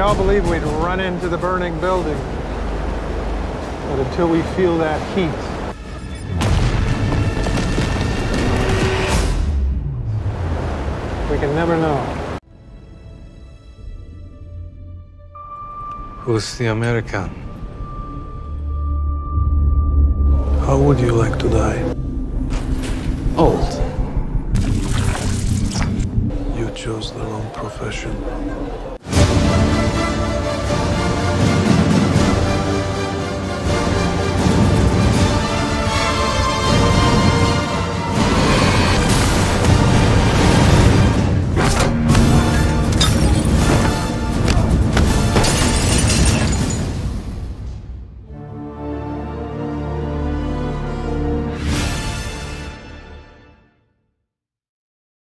We all believe we'd run into the burning building. But until we feel that heat, we can never know. Who's the American? How would you like to die? Old. You chose the wrong profession.